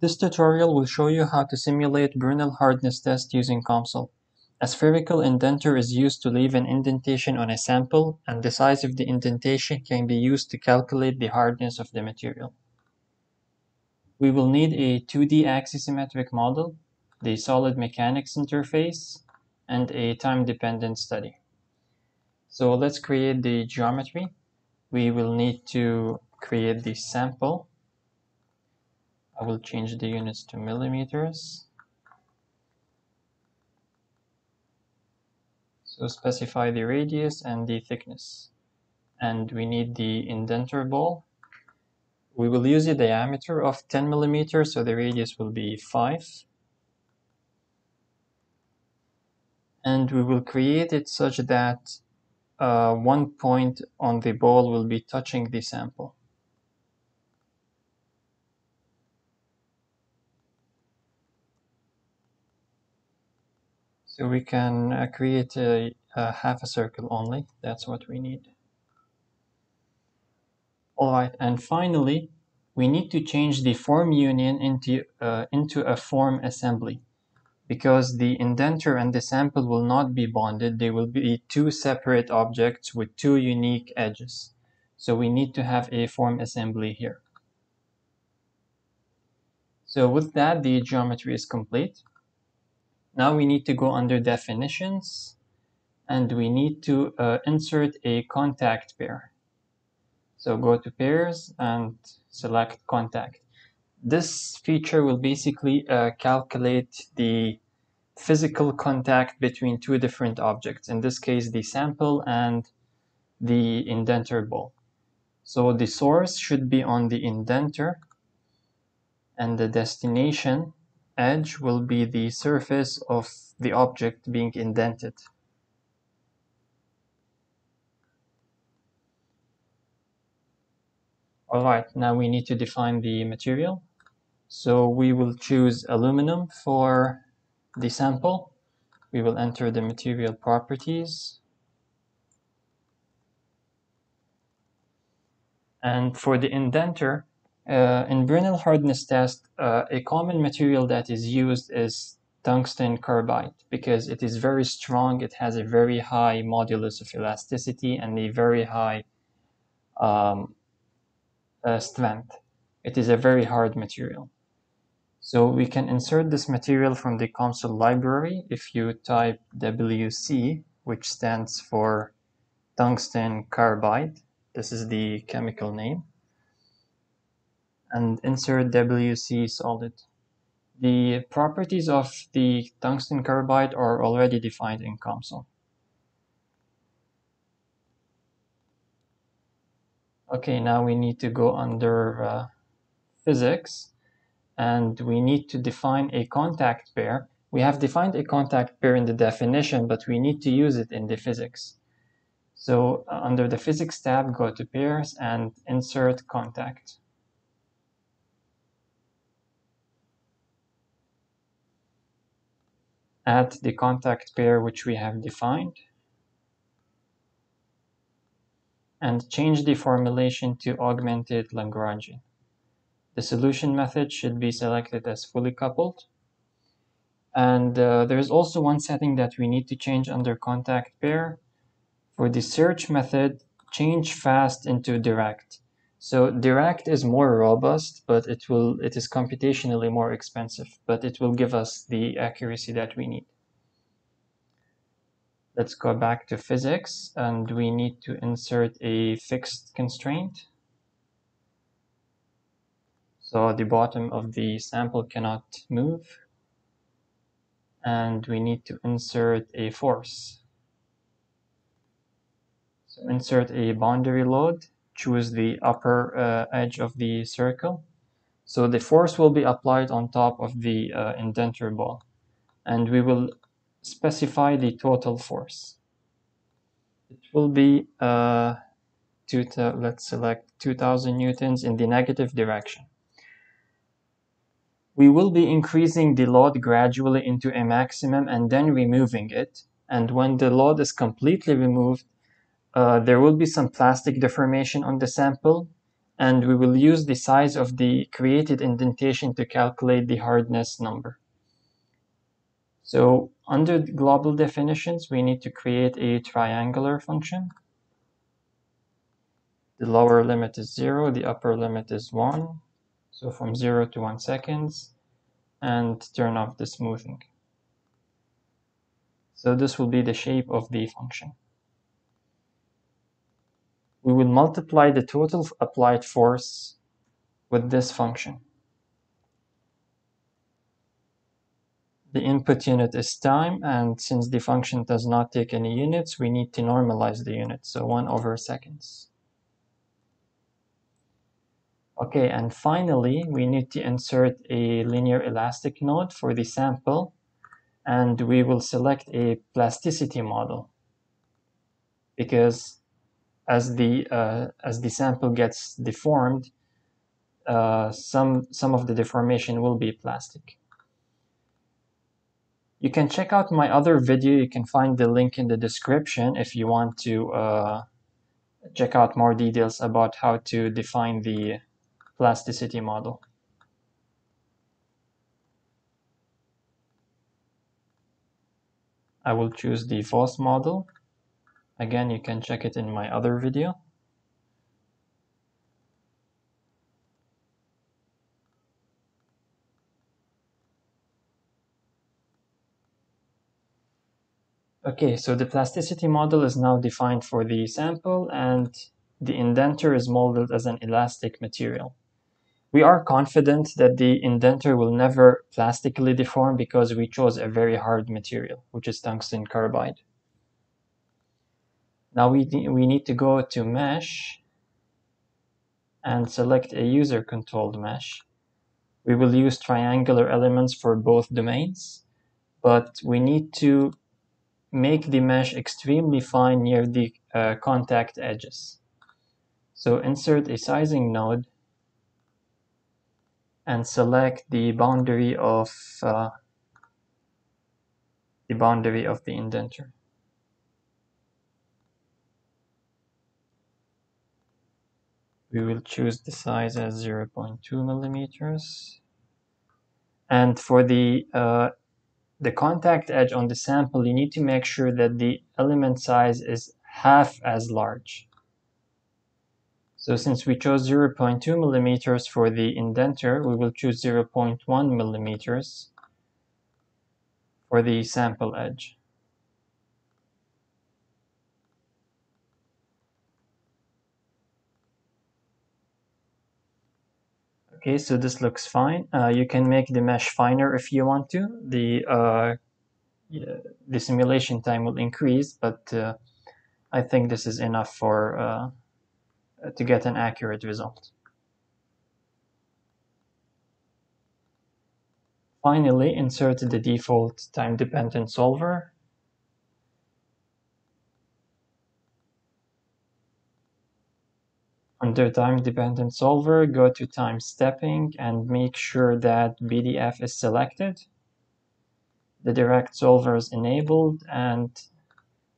This tutorial will show you how to simulate Brinell hardness test using COMSOL. A spherical indenter is used to leave an indentation on a sample, and the size of the indentation can be used to calculate the hardness of the material. We will need a 2D axisymmetric model, the solid mechanics interface, and a time-dependent study. So let's create the geometry. We will need to create the sample. I will change the units to millimeters. So specify the radius and the thickness. And we need the indenter ball. We will use a diameter of 10 millimeters, so the radius will be 5. And we will create it such that uh, one point on the ball will be touching the sample. So we can uh, create a, a, half a circle only. That's what we need. All right, and finally, we need to change the form union into, uh, into a form assembly because the indenter and the sample will not be bonded. They will be two separate objects with two unique edges. So we need to have a form assembly here. So with that, the geometry is complete. Now we need to go under definitions and we need to uh, insert a contact pair. So go to pairs and select contact. This feature will basically uh, calculate the physical contact between two different objects, in this case the sample and the indenter ball. So the source should be on the indenter and the destination edge will be the surface of the object being indented. Alright, now we need to define the material. So we will choose aluminum for the sample. We will enter the material properties. And for the indenter, uh, in Brinell hardness test, uh, a common material that is used is tungsten carbide because it is very strong. It has a very high modulus of elasticity and a very high um, uh, strength. It is a very hard material. So we can insert this material from the COMSOL library if you type WC, which stands for tungsten carbide. This is the chemical name and insert WC solid. The properties of the tungsten carbide are already defined in COMSOL. Okay, now we need to go under uh, physics and we need to define a contact pair. We have defined a contact pair in the definition, but we need to use it in the physics. So uh, under the physics tab, go to pairs and insert contact. Add the contact pair which we have defined and change the formulation to augmented Lagrangian. The solution method should be selected as fully coupled. And uh, there's also one setting that we need to change under contact pair. For the search method, change fast into direct. So direct is more robust, but it will it is computationally more expensive, but it will give us the accuracy that we need. Let's go back to physics and we need to insert a fixed constraint. So the bottom of the sample cannot move. And we need to insert a force. So insert a boundary load choose the upper uh, edge of the circle. So the force will be applied on top of the uh, indenter ball. And we will specify the total force. It will be, uh, two let's select 2000 newtons in the negative direction. We will be increasing the load gradually into a maximum and then removing it. And when the load is completely removed, uh, there will be some plastic deformation on the sample and we will use the size of the created indentation to calculate the hardness number. So under global definitions, we need to create a triangular function. The lower limit is 0, the upper limit is 1. So from 0 to 1 seconds, and turn off the smoothing. So this will be the shape of the function we will multiply the total applied force with this function. The input unit is time, and since the function does not take any units, we need to normalize the unit, so 1 over seconds. Okay, and finally, we need to insert a linear elastic node for the sample, and we will select a plasticity model because as the uh, as the sample gets deformed, uh, some some of the deformation will be plastic. You can check out my other video. You can find the link in the description if you want to uh, check out more details about how to define the plasticity model. I will choose the Voce model Again, you can check it in my other video. Okay, so the plasticity model is now defined for the sample and the indenter is molded as an elastic material. We are confident that the indenter will never plastically deform because we chose a very hard material, which is tungsten carbide. Now we, we need to go to mesh and select a user controlled mesh. We will use triangular elements for both domains, but we need to make the mesh extremely fine near the uh, contact edges. So insert a sizing node and select the boundary of uh, the boundary of the indenter. We will choose the size as 0.2 millimeters. And for the uh, the contact edge on the sample, you need to make sure that the element size is half as large. So since we chose 0.2 millimeters for the indenter, we will choose 0.1 millimeters for the sample edge. Okay, so this looks fine. Uh, you can make the mesh finer if you want to. The uh, the simulation time will increase, but uh, I think this is enough for uh, to get an accurate result. Finally, insert the default time-dependent solver Under time dependent solver, go to time stepping and make sure that BDF is selected. The direct solver is enabled and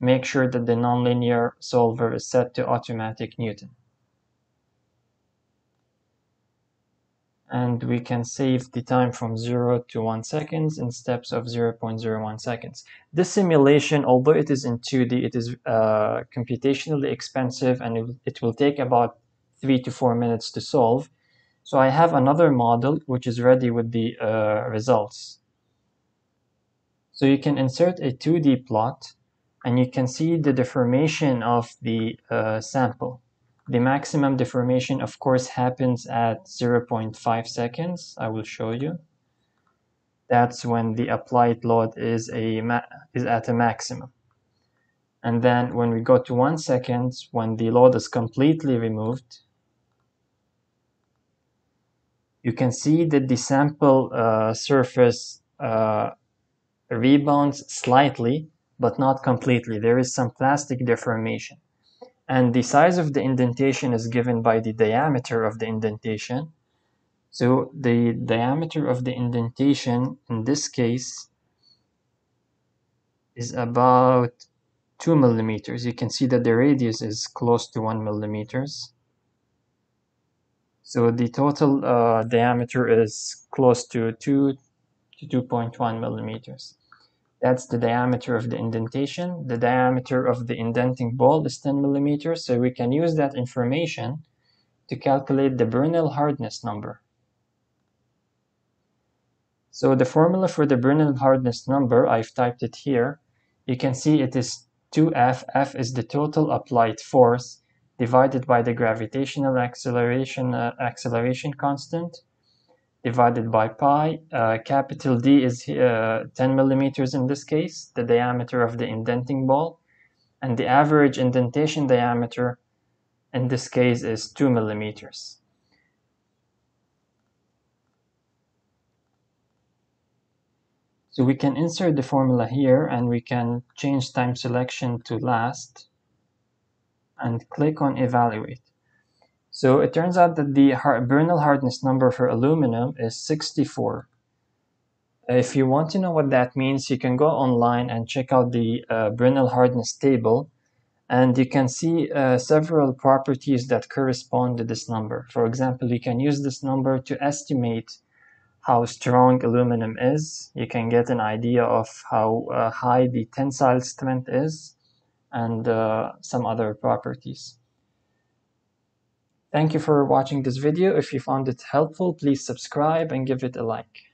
make sure that the nonlinear solver is set to automatic Newton. And we can save the time from 0 to 1 seconds in steps of 0.01 seconds. This simulation, although it is in 2D, it is uh, computationally expensive and it will take about three to four minutes to solve. So I have another model which is ready with the uh, results. So you can insert a 2D plot and you can see the deformation of the uh, sample. The maximum deformation, of course, happens at 0.5 seconds. I will show you. That's when the applied load is, a is at a maximum. And then when we go to one second, when the load is completely removed, you can see that the sample uh, surface uh, rebounds slightly, but not completely. There is some plastic deformation. And the size of the indentation is given by the diameter of the indentation. So the diameter of the indentation in this case is about 2 millimeters. You can see that the radius is close to 1 millimeters. So the total uh, diameter is close to 2 to 2.1 millimeters. That's the diameter of the indentation. The diameter of the indenting ball is 10 millimeters, so we can use that information to calculate the Brinell hardness number. So the formula for the Brinell hardness number, I've typed it here. You can see it is 2F. F is the total applied force divided by the gravitational acceleration, uh, acceleration constant divided by pi. Uh, capital D is uh, 10 millimeters in this case, the diameter of the indenting ball. And the average indentation diameter in this case is 2 millimeters. So we can insert the formula here and we can change time selection to last and click on evaluate. So it turns out that the Brinell hardness number for aluminum is 64. If you want to know what that means, you can go online and check out the uh, hardness table and you can see uh, several properties that correspond to this number. For example, you can use this number to estimate how strong aluminum is. You can get an idea of how uh, high the tensile strength is and uh, some other properties. Thank you for watching this video. If you found it helpful, please subscribe and give it a like.